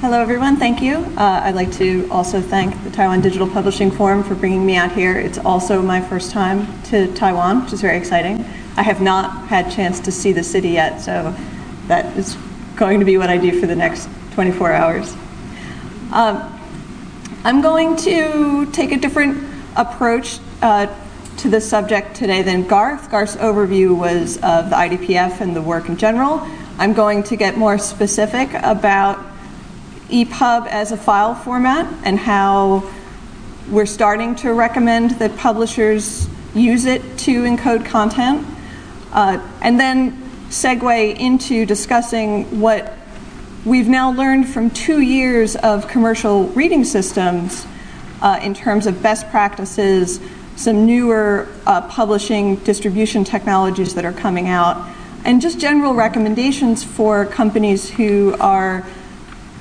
Hello, everyone. Thank you. Uh, I'd like to also thank the Taiwan Digital Publishing Forum for bringing me out here. It's also my first time to Taiwan, which is very exciting. I have not had chance to see the city yet, so that is going to be what I do for the next 24 hours. Um, I'm going to take a different approach uh, to the subject today than Garth. Garth's overview was of the IDPF and the work in general. I'm going to get more specific about EPUB as a file format and how we're starting to recommend that publishers use it to encode content. Uh, and then segue into discussing what we've now learned from two years of commercial reading systems uh, in terms of best practices, some newer uh, publishing distribution technologies that are coming out, and just general recommendations for companies who are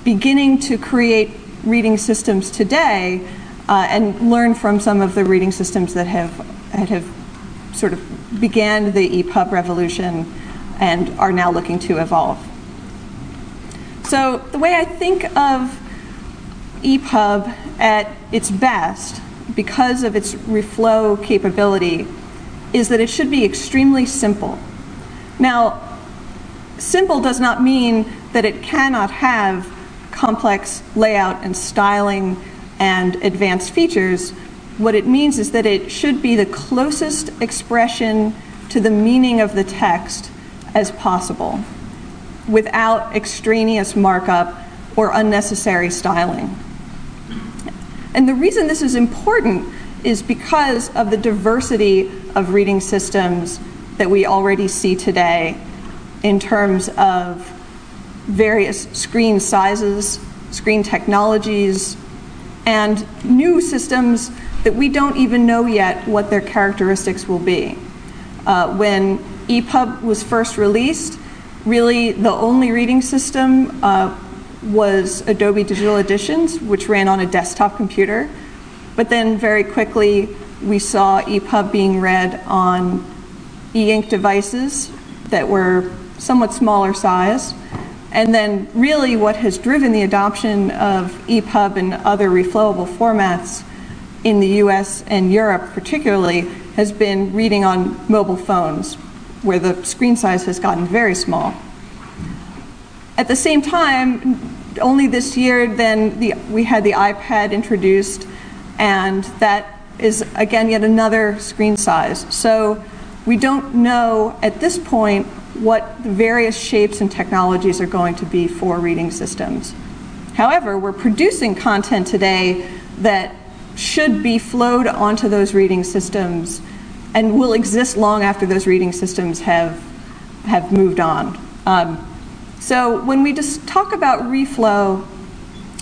beginning to create reading systems today uh, and learn from some of the reading systems that have, that have sort of began the EPUB revolution and are now looking to evolve. So the way I think of EPUB at its best, because of its reflow capability, is that it should be extremely simple. Now, simple does not mean that it cannot have complex layout and styling and advanced features. What it means is that it should be the closest expression to the meaning of the text as possible without extraneous markup or unnecessary styling. And the reason this is important is because of the diversity of reading systems that we already see today in terms of various screen sizes, screen technologies, and new systems that we don't even know yet what their characteristics will be. Uh, when EPUB was first released, really the only reading system uh, was Adobe Digital Editions, which ran on a desktop computer. But then very quickly, we saw EPUB being read on e-ink devices that were somewhat smaller size. And then really what has driven the adoption of EPUB and other reflowable formats in the US and Europe particularly has been reading on mobile phones where the screen size has gotten very small. At the same time, only this year then the, we had the iPad introduced and that is again yet another screen size. So we don't know at this point what the various shapes and technologies are going to be for reading systems. However, we're producing content today that should be flowed onto those reading systems and will exist long after those reading systems have, have moved on. Um, so when we just talk about reflow,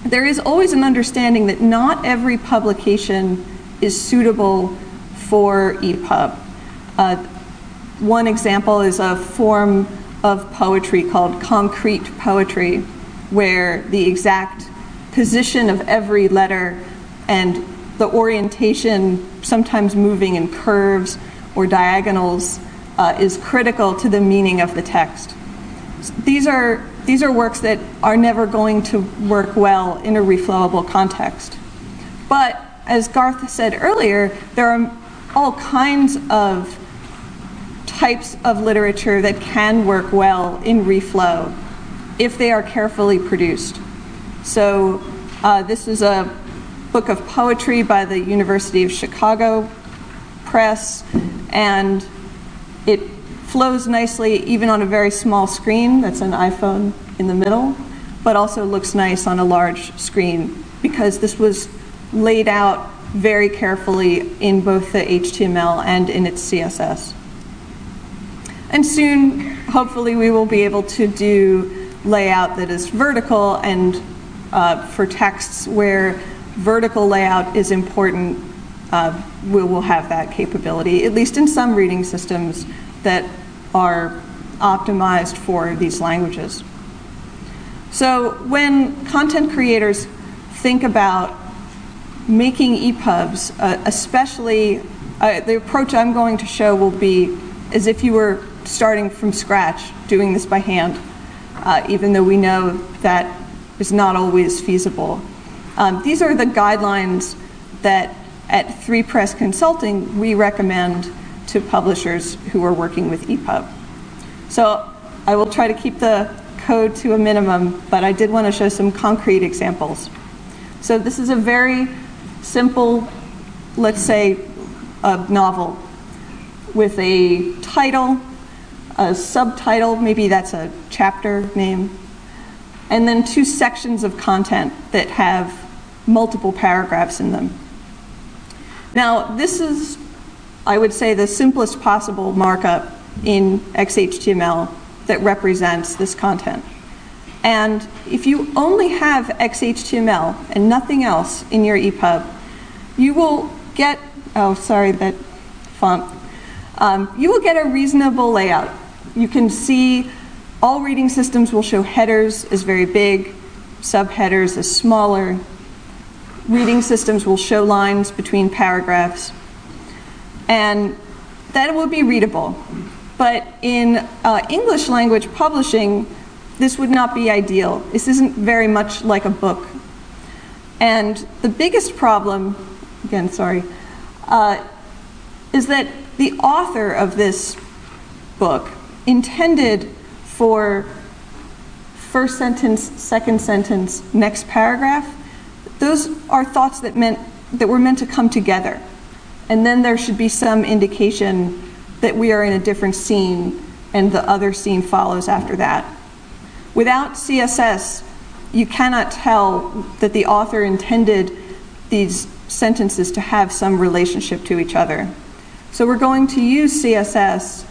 there is always an understanding that not every publication is suitable for EPUB. Uh, one example is a form of poetry called concrete poetry, where the exact position of every letter and the orientation, sometimes moving in curves or diagonals, uh, is critical to the meaning of the text. These are, these are works that are never going to work well in a reflowable context. But as Garth said earlier, there are all kinds of types of literature that can work well in reflow if they are carefully produced. So uh, this is a book of poetry by the University of Chicago Press, and it flows nicely even on a very small screen, that's an iPhone in the middle, but also looks nice on a large screen because this was laid out very carefully in both the HTML and in its CSS. And soon, hopefully, we will be able to do layout that is vertical and uh, for texts where vertical layout is important, uh, we will have that capability, at least in some reading systems that are optimized for these languages. So when content creators think about making EPUBs, uh, especially uh, the approach I'm going to show will be as if you were starting from scratch, doing this by hand, uh, even though we know that is not always feasible. Um, these are the guidelines that at Threepress Consulting we recommend to publishers who are working with EPUB. So I will try to keep the code to a minimum, but I did want to show some concrete examples. So this is a very simple, let's say, a novel with a title, a subtitle, maybe that's a chapter name, and then two sections of content that have multiple paragraphs in them. Now, this is, I would say, the simplest possible markup in XHTML that represents this content. And if you only have XHTML and nothing else in your EPUB, you will get, oh, sorry, that font. Um, you will get a reasonable layout. You can see all reading systems will show headers as very big, subheaders as smaller. Reading systems will show lines between paragraphs. And that will be readable. But in uh, English language publishing, this would not be ideal. This isn't very much like a book. And the biggest problem, again, sorry, uh, is that the author of this book intended for first sentence, second sentence, next paragraph. Those are thoughts that meant that were meant to come together. And then there should be some indication that we are in a different scene and the other scene follows after that. Without CSS, you cannot tell that the author intended these sentences to have some relationship to each other. So we're going to use CSS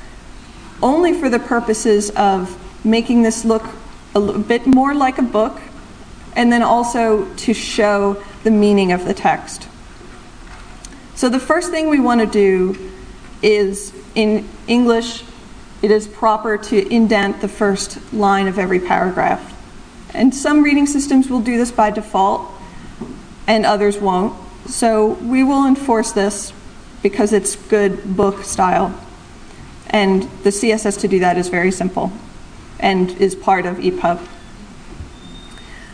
only for the purposes of making this look a bit more like a book and then also to show the meaning of the text. So the first thing we want to do is in English, it is proper to indent the first line of every paragraph. And some reading systems will do this by default, and others won't. So we will enforce this because it's good book style. And the CSS to do that is very simple and is part of EPUB.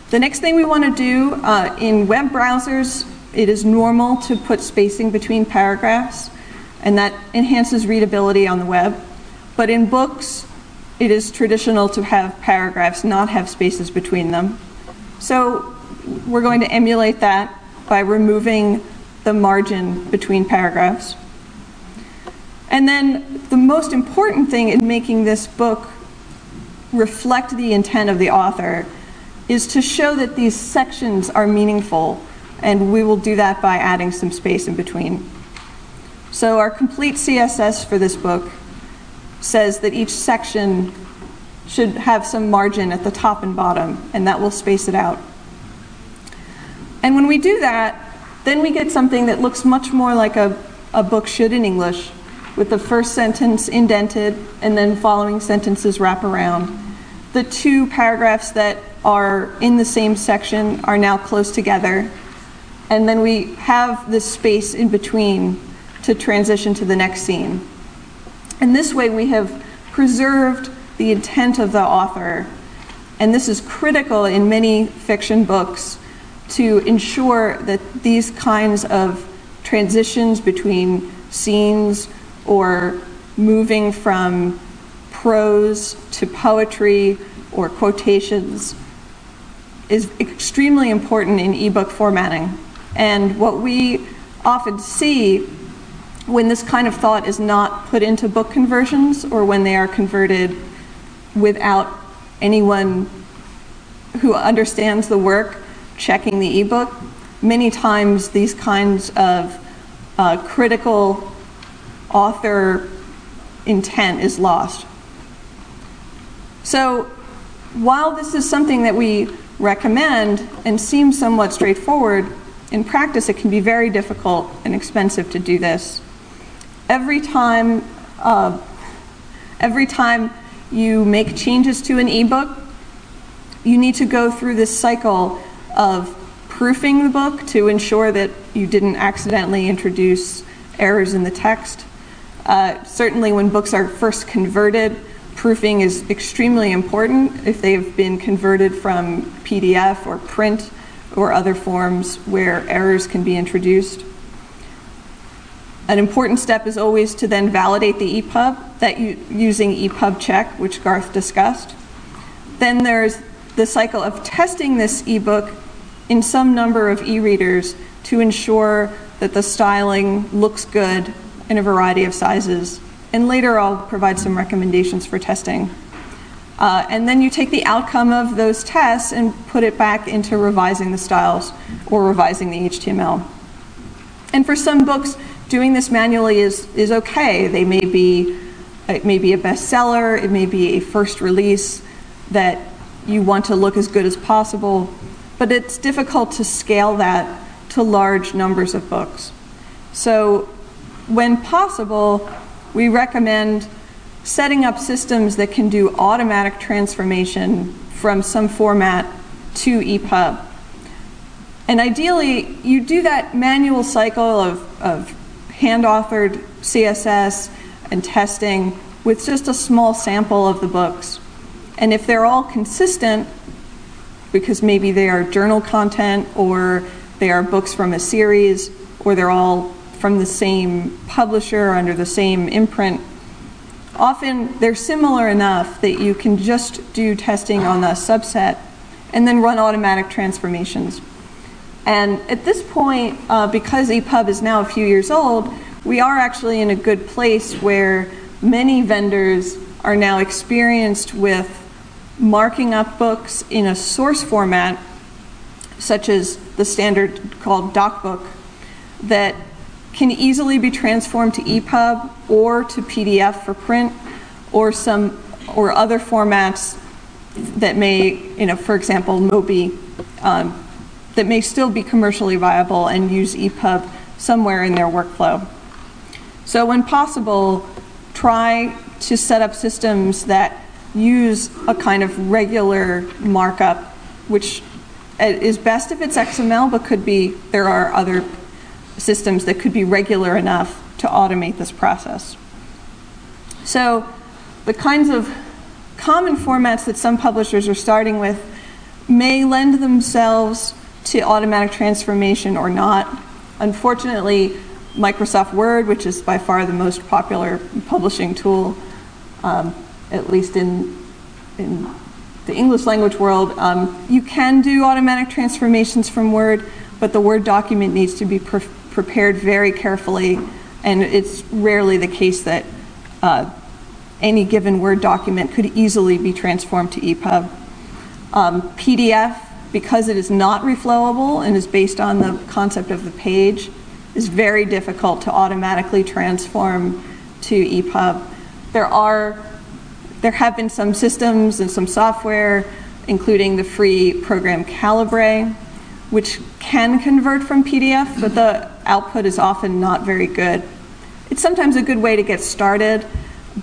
The next thing we want to do uh, in web browsers, it is normal to put spacing between paragraphs, and that enhances readability on the web. But in books, it is traditional to have paragraphs not have spaces between them. So we're going to emulate that by removing the margin between paragraphs. And then the most important thing in making this book reflect the intent of the author is to show that these sections are meaningful, and we will do that by adding some space in between. So our complete CSS for this book says that each section should have some margin at the top and bottom, and that will space it out. And when we do that, then we get something that looks much more like a, a book should in English, with the first sentence indented and then following sentences wrap around. The two paragraphs that are in the same section are now close together. And then we have this space in between to transition to the next scene. And this way we have preserved the intent of the author. And this is critical in many fiction books to ensure that these kinds of transitions between scenes or moving from prose to poetry or quotations is extremely important in ebook formatting. And what we often see when this kind of thought is not put into book conversions or when they are converted without anyone who understands the work checking the ebook, many times these kinds of uh, critical author intent is lost. So while this is something that we recommend and seems somewhat straightforward, in practice it can be very difficult and expensive to do this. Every time, uh, every time you make changes to an ebook, you need to go through this cycle of proofing the book to ensure that you didn't accidentally introduce errors in the text. Uh, certainly when books are first converted, Proofing is extremely important if they've been converted from PDF or print or other forms where errors can be introduced. An important step is always to then validate the EPUB that you, using EPUB check, which Garth discussed. Then there's the cycle of testing this ebook in some number of e-readers to ensure that the styling looks good in a variety of sizes. And later I'll provide some recommendations for testing. Uh, and then you take the outcome of those tests and put it back into revising the styles or revising the HTML. And for some books, doing this manually is, is okay. They may be, it may be a bestseller, it may be a first release that you want to look as good as possible, but it's difficult to scale that to large numbers of books. So when possible, we recommend setting up systems that can do automatic transformation from some format to EPUB. And ideally, you do that manual cycle of, of hand-authored CSS and testing with just a small sample of the books. And if they're all consistent, because maybe they are journal content or they are books from a series or they're all from the same publisher under the same imprint, often they're similar enough that you can just do testing on the subset and then run automatic transformations. And at this point, uh, because EPUB is now a few years old, we are actually in a good place where many vendors are now experienced with marking up books in a source format, such as the standard called DocBook, that can easily be transformed to EPUB or to PDF for print or some or other formats that may, you know, for example, Mobi, um, that may still be commercially viable and use EPUB somewhere in their workflow. So when possible, try to set up systems that use a kind of regular markup, which is best if it's XML, but could be, there are other systems that could be regular enough to automate this process. So the kinds of common formats that some publishers are starting with may lend themselves to automatic transformation or not. Unfortunately, Microsoft Word, which is by far the most popular publishing tool, um, at least in, in the English language world, um, you can do automatic transformations from Word, but the Word document needs to be pre prepared very carefully, and it's rarely the case that uh, any given Word document could easily be transformed to EPUB. Um, PDF, because it is not reflowable and is based on the concept of the page, is very difficult to automatically transform to EPUB. There are there have been some systems and some software, including the free program Calibre, which can convert from PDF, but the output is often not very good. It's sometimes a good way to get started,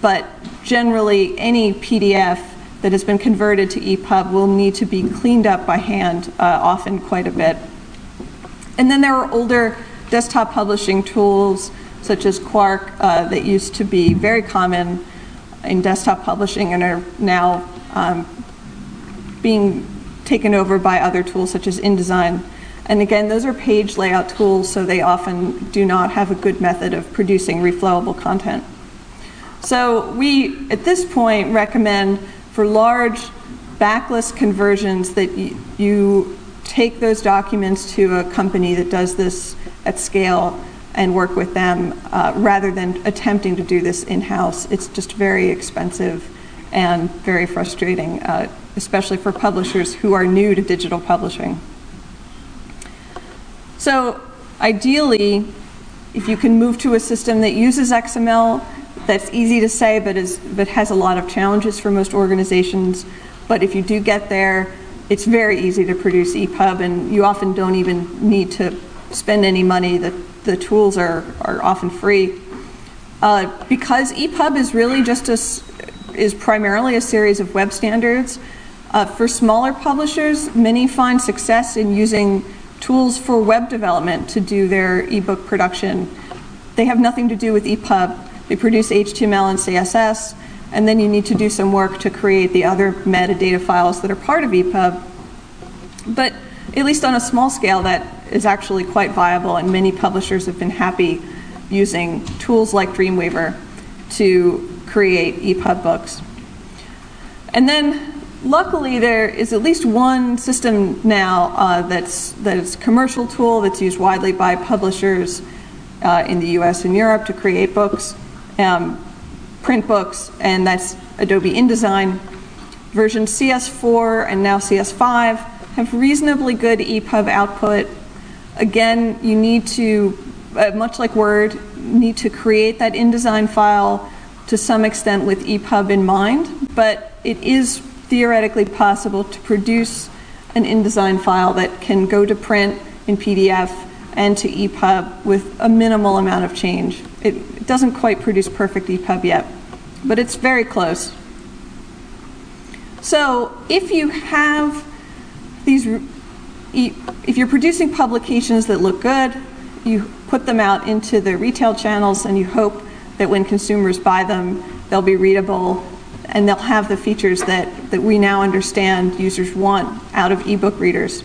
but generally any PDF that has been converted to EPUB will need to be cleaned up by hand, uh, often quite a bit. And then there are older desktop publishing tools such as Quark uh, that used to be very common in desktop publishing and are now um, being taken over by other tools such as InDesign. And again, those are page layout tools, so they often do not have a good method of producing reflowable content. So we, at this point, recommend for large backlist conversions that you take those documents to a company that does this at scale and work with them uh, rather than attempting to do this in-house. It's just very expensive and very frustrating, uh, especially for publishers who are new to digital publishing. So ideally, if you can move to a system that uses XML, that's easy to say, but, is, but has a lot of challenges for most organizations. But if you do get there, it's very easy to produce EPUB, and you often don't even need to spend any money. The the tools are, are often free. Uh, because EPUB is really just a, is primarily a series of web standards, uh, for smaller publishers, many find success in using tools for web development to do their ebook production. They have nothing to do with EPUB. They produce HTML and CSS, and then you need to do some work to create the other metadata files that are part of EPUB. But at least on a small scale, that is actually quite viable, and many publishers have been happy using tools like Dreamweaver to create EPUB books. And then luckily there is at least one system now uh, that's that's a commercial tool that's used widely by publishers uh, in the U.S. and Europe to create books, um, print books, and that's Adobe InDesign. Version CS4 and now CS5 have reasonably good EPUB output. Again, you need to, uh, much like Word, need to create that InDesign file to some extent with EPUB in mind, but it is theoretically possible to produce an InDesign file that can go to print in PDF and to EPUB with a minimal amount of change. It doesn't quite produce perfect EPUB yet, but it's very close. So if you have these, if you're producing publications that look good, you put them out into the retail channels and you hope that when consumers buy them, they'll be readable and they'll have the features that, that we now understand users want out of ebook readers.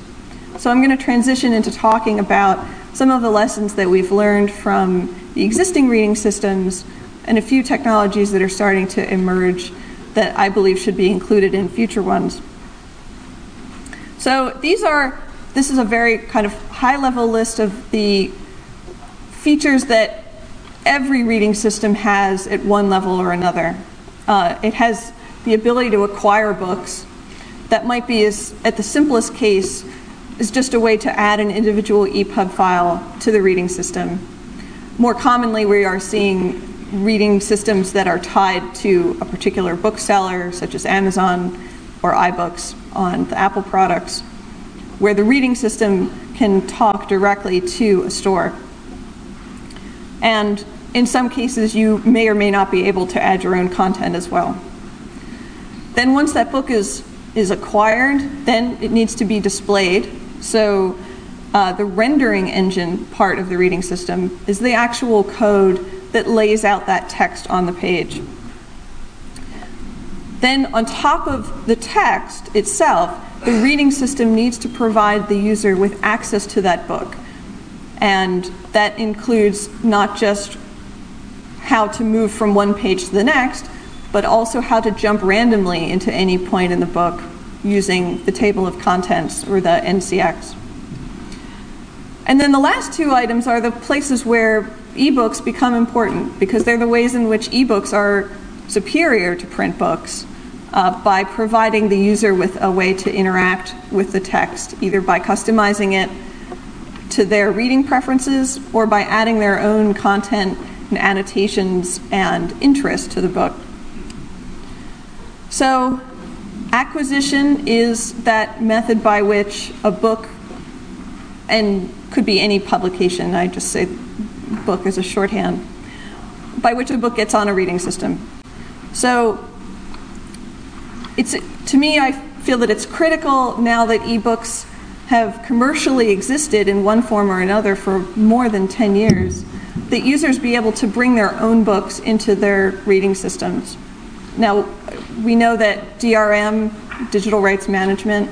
So I'm going to transition into talking about some of the lessons that we've learned from the existing reading systems and a few technologies that are starting to emerge that I believe should be included in future ones. So these are, this is a very kind of high level list of the features that every reading system has at one level or another. Uh, it has the ability to acquire books. That might be, as, at the simplest case, is just a way to add an individual EPUB file to the reading system. More commonly, we are seeing reading systems that are tied to a particular bookseller, such as Amazon or iBooks on the Apple products, where the reading system can talk directly to a store. And in some cases, you may or may not be able to add your own content as well. Then once that book is, is acquired, then it needs to be displayed. So uh, the rendering engine part of the reading system is the actual code that lays out that text on the page. Then on top of the text itself, the reading system needs to provide the user with access to that book. And that includes not just how to move from one page to the next, but also how to jump randomly into any point in the book using the table of contents or the NCX. And then the last two items are the places where ebooks become important because they're the ways in which ebooks are superior to print books uh, by providing the user with a way to interact with the text, either by customizing it to their reading preferences or by adding their own content annotations and interest to the book. So, acquisition is that method by which a book, and could be any publication, I just say book as a shorthand, by which a book gets on a reading system. So, it's to me, I feel that it's critical now that ebooks have commercially existed in one form or another for more than 10 years that users be able to bring their own books into their reading systems. Now, we know that DRM, digital rights management,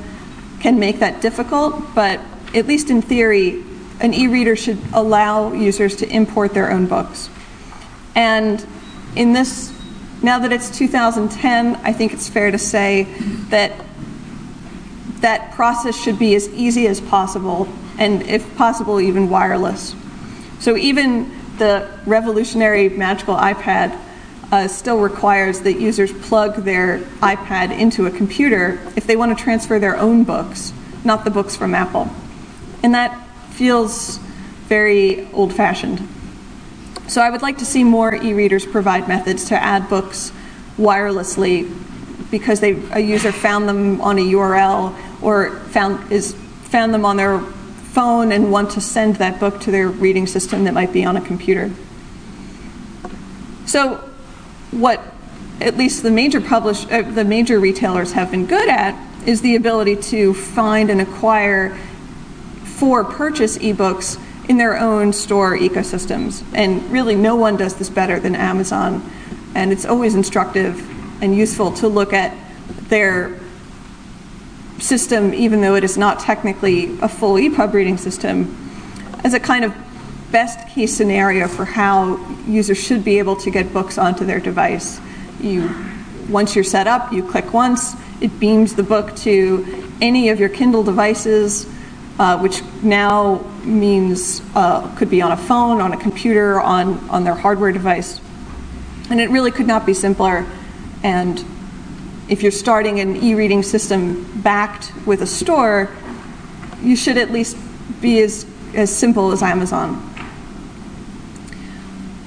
can make that difficult, but at least in theory, an e-reader should allow users to import their own books. And in this, now that it's 2010, I think it's fair to say that that process should be as easy as possible, and if possible, even wireless. So even the revolutionary magical iPad uh, still requires that users plug their iPad into a computer if they want to transfer their own books, not the books from Apple. And that feels very old fashioned. So I would like to see more e readers provide methods to add books wirelessly because they, a user found them on a URL or found, is, found them on their phone and want to send that book to their reading system that might be on a computer. So, what at least the major publish, uh, the major retailers have been good at is the ability to find and acquire for purchase ebooks in their own store ecosystems. And really, no one does this better than Amazon. And it's always instructive and useful to look at their system, even though it is not technically a full EPUB reading system, as a kind of best case scenario for how users should be able to get books onto their device. You, once you're set up, you click once, it beams the book to any of your Kindle devices, uh, which now means uh, could be on a phone, on a computer, on, on their hardware device. And it really could not be simpler. And if you're starting an e reading system backed with a store, you should at least be as, as simple as Amazon.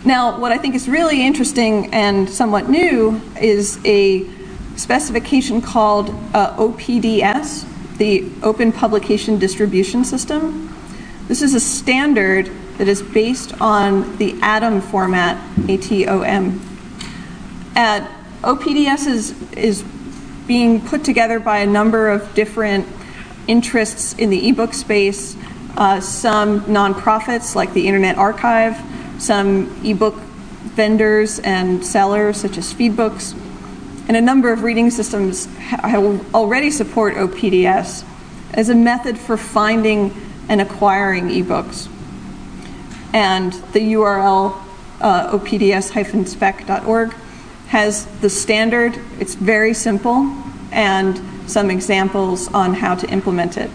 Now, what I think is really interesting and somewhat new is a specification called uh, OPDS, the Open Publication Distribution System. This is a standard that is based on the ATOM format, ATOM. At OPDS is, is being put together by a number of different interests in the ebook space, uh, some nonprofits like the Internet Archive, some ebook vendors and sellers such as Feedbooks, and a number of reading systems already support OPDS as a method for finding and acquiring ebooks. And the URL uh, opds-spec.org has the standard, it's very simple, and some examples on how to implement it.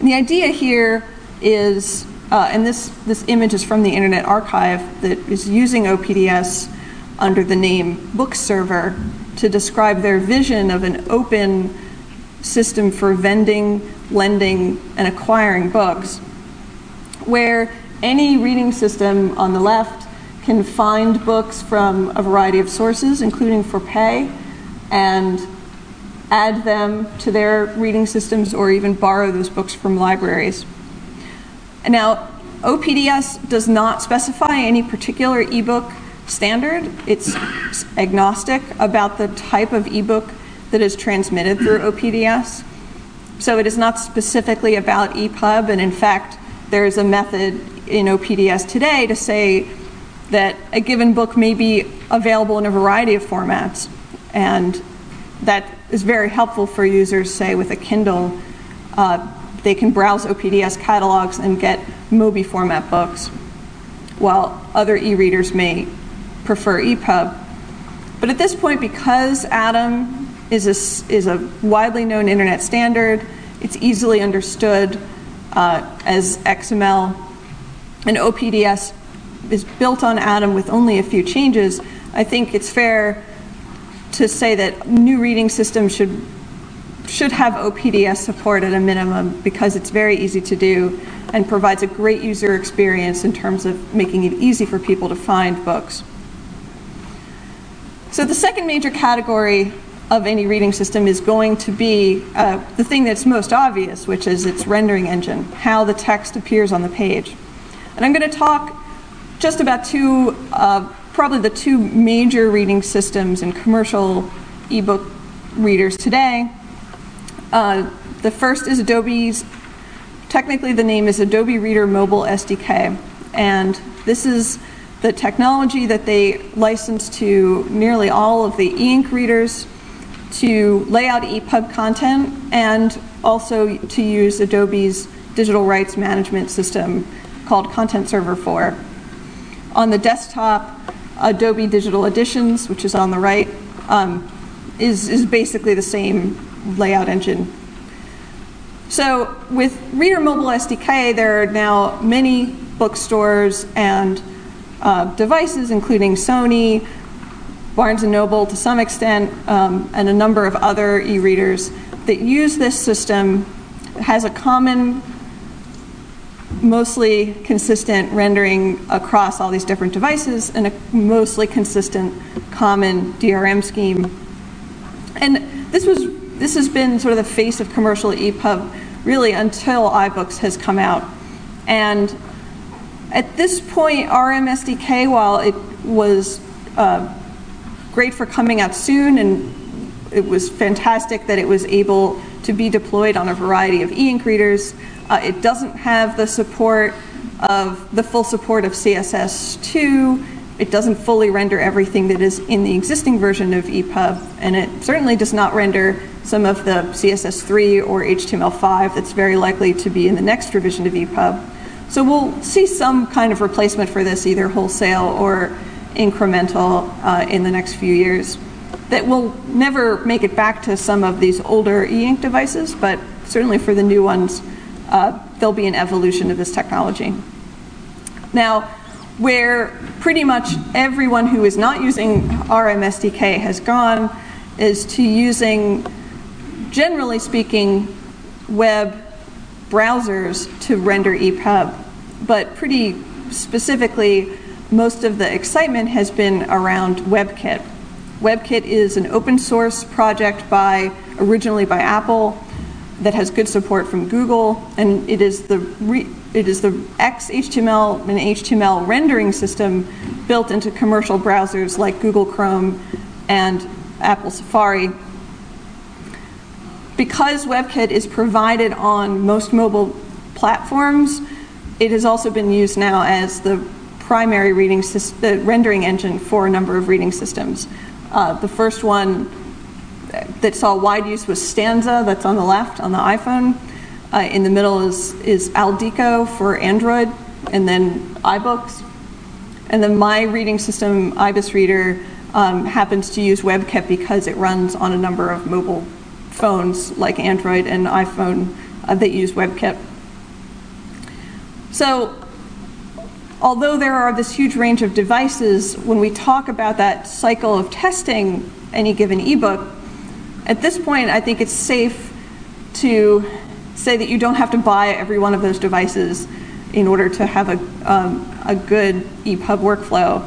And the idea here is uh, and this, this image is from the Internet Archive that is using OPDS under the name Book Server to describe their vision of an open system for vending, lending, and acquiring books, where any reading system on the left can find books from a variety of sources, including for pay, and add them to their reading systems or even borrow those books from libraries. Now, OPDS does not specify any particular ebook standard. It's agnostic about the type of ebook that is transmitted through OPDS. So it is not specifically about EPUB, and in fact, there is a method in OPDS today to say that a given book may be available in a variety of formats, and that is very helpful for users, say, with a Kindle. Uh, they can browse OPDS catalogs and get Mobi format books, while other e readers may prefer EPUB. But at this point, because ATOM is a, is a widely known internet standard, it's easily understood uh, as XML, and OPDS is built on ATOM with only a few changes, I think it's fair to say that new reading systems should should have OPDS support at a minimum because it's very easy to do and provides a great user experience in terms of making it easy for people to find books. So the second major category of any reading system is going to be uh, the thing that's most obvious, which is its rendering engine, how the text appears on the page. And I'm going to talk just about two, uh, probably the two major reading systems and commercial ebook readers today. Uh, the first is Adobe's, technically the name is Adobe Reader Mobile SDK. And this is the technology that they license to nearly all of the e-ink readers to lay out EPUB content and also to use Adobe's digital rights management system called Content Server 4. On the desktop, Adobe Digital Editions, which is on the right, um, is, is basically the same layout engine. So with Reader Mobile SDK, there are now many bookstores and uh, devices, including Sony, Barnes & Noble to some extent, um, and a number of other e-readers that use this system has a common, mostly consistent rendering across all these different devices and a mostly consistent common DRM scheme. And this was this has been sort of the face of commercial EPUB really until iBooks has come out. And at this point, RMSDK, while it was uh, great for coming out soon and it was fantastic that it was able to be deployed on a variety of e-ink readers, uh, it doesn't have the support of the full support of CSS2 It doesn't fully render everything that is in the existing version of EPUB, and it certainly does not render some of the CSS3 or HTML5 that's very likely to be in the next revision of EPUB. So we'll see some kind of replacement for this, either wholesale or incremental uh, in the next few years. That will never make it back to some of these older e-ink devices, but certainly for the new ones, uh, there'll be an evolution of this technology. Now, where pretty much everyone who is not using RMSDK has gone is to using, generally speaking, web browsers to render EPUB. But pretty specifically, most of the excitement has been around WebKit. WebKit is an open source project by originally by Apple that has good support from Google, and it is the it is the XHTML and HTML rendering system built into commercial browsers like Google Chrome and Apple Safari. Because WebKit is provided on most mobile platforms, it has also been used now as the primary reading the rendering engine for a number of reading systems. Uh, the first one that saw wide use was Stanza, that's on the left on the iPhone. Uh, in the middle is, is Aldiko for Android, and then iBooks. And then my reading system, IBIS Reader, um, happens to use WebKit because it runs on a number of mobile phones like Android and iPhone uh, that use WebKit. So although there are this huge range of devices, when we talk about that cycle of testing any given ebook, at this point, I think it's safe to say that you don't have to buy every one of those devices in order to have a, um, a good EPUB workflow.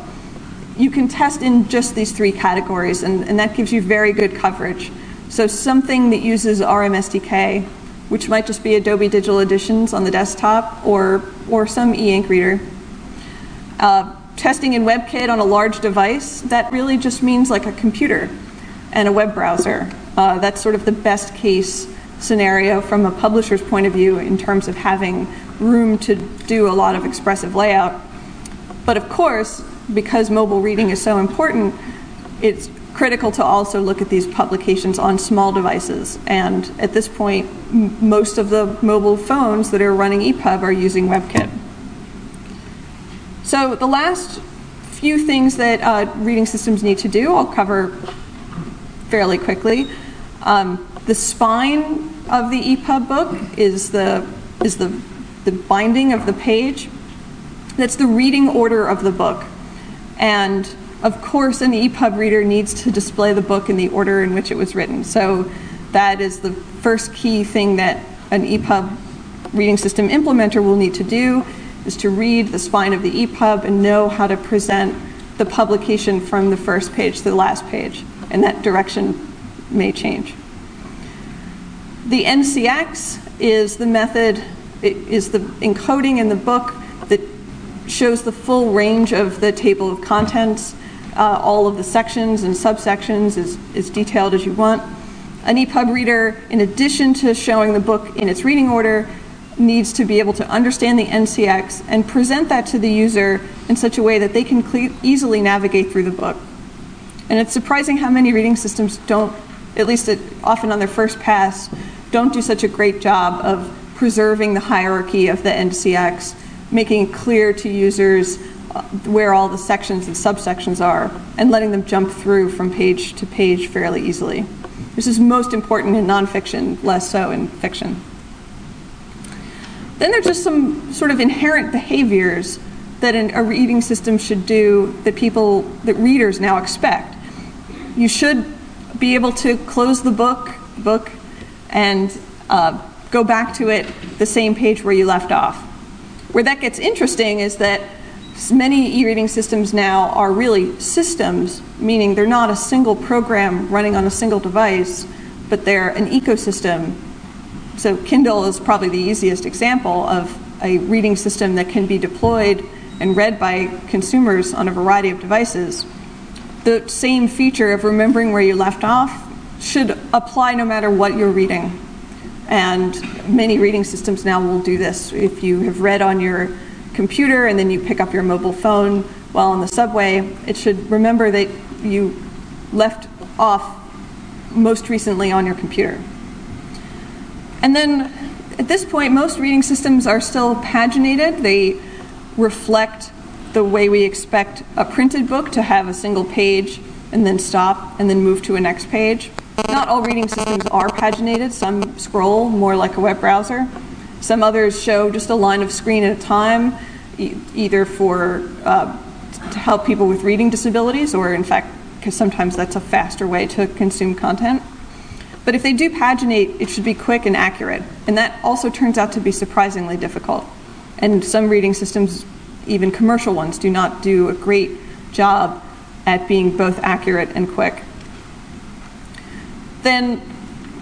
You can test in just these three categories, and, and that gives you very good coverage. So something that uses RMSDK, which might just be Adobe Digital Editions on the desktop or, or some e-ink reader. Uh, testing in WebKit on a large device, that really just means like a computer and a web browser. Uh, that's sort of the best case scenario from a publisher's point of view in terms of having room to do a lot of expressive layout. But of course, because mobile reading is so important, it's critical to also look at these publications on small devices. And at this point, most of the mobile phones that are running EPUB are using WebKit. So the last few things that uh, reading systems need to do, I'll cover fairly quickly. Um, the spine of the EPUB book is the is the the binding of the page. That's the reading order of the book, and of course, an EPUB reader needs to display the book in the order in which it was written. So that is the first key thing that an EPUB reading system implementer will need to do is to read the spine of the EPUB and know how to present the publication from the first page to the last page. And that direction may change. The NCX is the method, is the encoding in the book that shows the full range of the table of contents. Uh, all of the sections and subsections is as detailed as you want. An EPUB reader, in addition to showing the book in its reading order, needs to be able to understand the NCX and present that to the user in such a way that they can easily navigate through the book. And it's surprising how many reading systems don't at least often on their first pass, don't do such a great job of preserving the hierarchy of the NCX, making it clear to users uh, where all the sections and subsections are, and letting them jump through from page to page fairly easily. This is most important in nonfiction, less so in fiction. Then there's just some sort of inherent behaviors that an, a reading system should do that people, that readers now expect. You should be able to close the book, book and uh, go back to it the same page where you left off. Where that gets interesting is that many e-reading systems now are really systems, meaning they're not a single program running on a single device, but they're an ecosystem. So Kindle is probably the easiest example of a reading system that can be deployed and read by consumers on a variety of devices the same feature of remembering where you left off should apply no matter what you're reading. And many reading systems now will do this. If you have read on your computer and then you pick up your mobile phone, while on the subway, it should remember that you left off most recently on your computer. And then at this point, most reading systems are still paginated. They reflect the way we expect a printed book to have a single page and then stop and then move to a next page. Not all reading systems are paginated. Some scroll more like a web browser. Some others show just a line of screen at a time, e- either for uh, to help people with reading disabilities or, in fact, because sometimes that's a faster way to consume content. But if they do paginate, it should be quick and accurate. And that also turns out to be surprisingly difficult. And some reading systems, even commercial ones, do not do a great job at being both accurate and quick. Then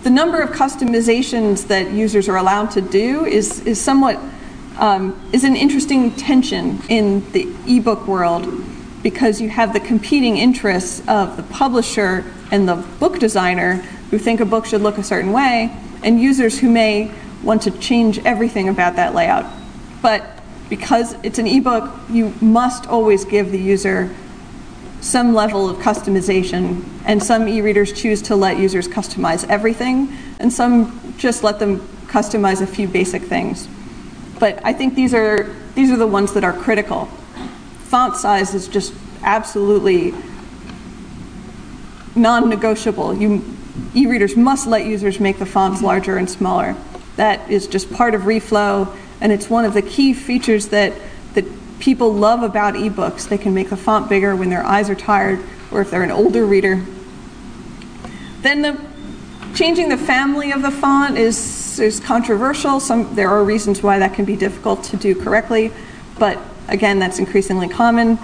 the number of customizations that users are allowed to do is, is somewhat um, is an interesting tension in the ebook world because you have the competing interests of the publisher and the book designer who think a book should look a certain way, and users who may want to change everything about that layout. But because it's an ebook, you must always give the user some level of customization, and some e-readers choose to let users customize everything, and some just let them customize a few basic things. But I think these are these are the ones that are critical. Font size is just absolutely non-negotiable. You e-readers must let users make the fonts larger and smaller. That is just part of reflow, and it's one of the key features that that people love about ebooks. They can make the font bigger when their eyes are tired or if they're an older reader. Then the changing the family of the font is, is controversial. Some, there are reasons why that can be difficult to do correctly, but again, that's increasingly common.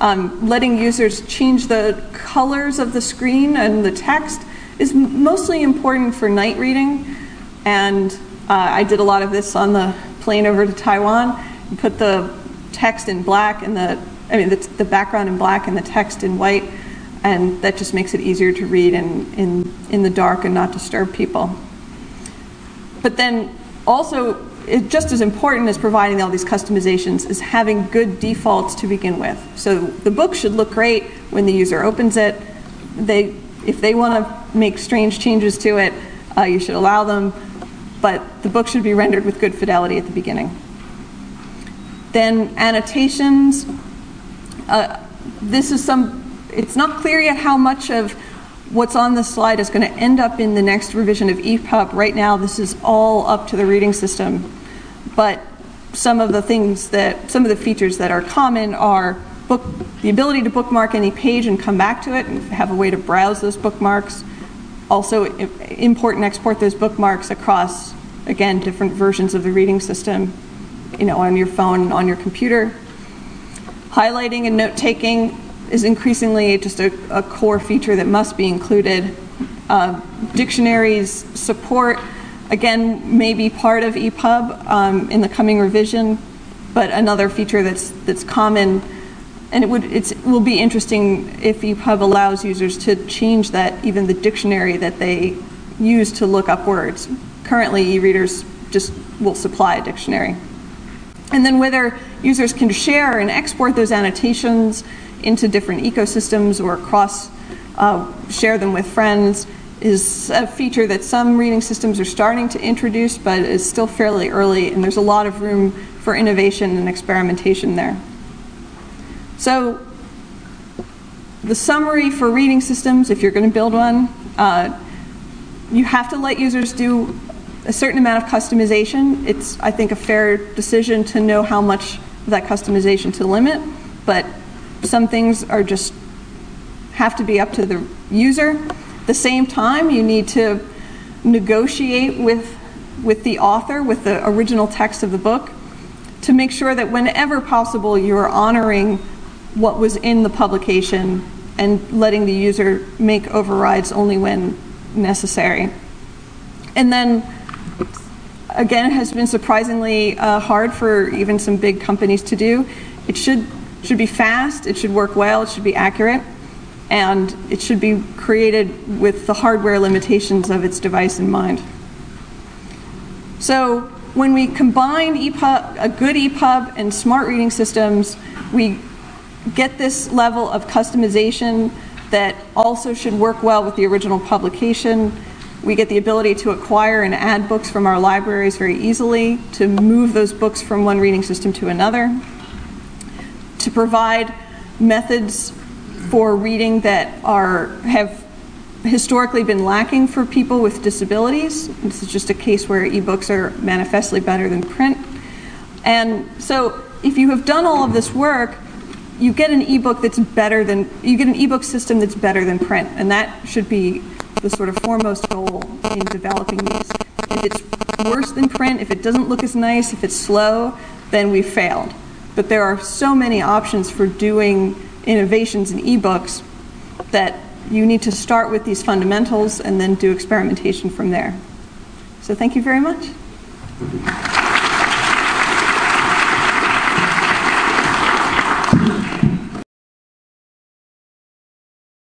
Um, letting users change the colors of the screen and the text is mostly important for night reading, and uh, I did a lot of this on the plane over to Taiwan. You put the text in black and the, I mean, the, the background in black and the text in white, and that just makes it easier to read in, in, in the dark and not disturb people. But then also, it, just as important as providing all these customizations is having good defaults to begin with. So the book should look great when the user opens it. They, if they want to make strange changes to it, uh, you should allow them, but the book should be rendered with good fidelity at the beginning. Then annotations. Uh, this is some, it's not clear yet how much of what's on the slide is going to end up in the next revision of EPUB. Right now, this is all up to the reading system. But some of the things that, some of the features that are common are book, the ability to bookmark any page and come back to it and have a way to browse those bookmarks. Also, import and export those bookmarks across, again, different versions of the reading system you know, on your phone, on your computer. Highlighting and note taking is increasingly just a, a core feature that must be included. Uh, dictionaries support, again, may be part of EPUB um, in the coming revision, but another feature that's, that's common. And it would it will be interesting if EPUB allows users to change that, even the dictionary that they use to look up words. Currently, e-readers just will supply a dictionary. And then whether users can share and export those annotations into different ecosystems or cross uh, share them with friends is a feature that some reading systems are starting to introduce, but is still fairly early, and there's a lot of room for innovation and experimentation there. So, the summary for reading systems, if you're going to build one, uh, you have to let users do a certain amount of customization. It's, I think, a fair decision to know how much of that customization to limit, but some things are just have to be up to the user. At the same time, you need to negotiate with, with the author, with the original text of the book, to make sure that whenever possible, you're honoring what was in the publication and letting the user make overrides only when necessary. And then again, it has been surprisingly uh, hard for even some big companies to do. It should, should be fast, it should work well, it should be accurate, and it should be created with the hardware limitations of its device in mind. So when we combine EPUB, a good EPUB and smart reading systems, we get this level of customization that also should work well with the original publication. We get the ability to acquire and add books from our libraries very easily, to move those books from one reading system to another, to provide methods for reading that are have historically been lacking for people with disabilities. This is just a case where ebooks are manifestly better than print. And so if you have done all of this work, you get an ebook that's better than you get an ebook system that's better than print, and that should be the sort of foremost goal in developing these. If it's worse than print, if it doesn't look as nice, if it's slow, then we've failed. But there are so many options for doing innovations in ebooks that you need to start with these fundamentals and then do experimentation from there. So thank you very much.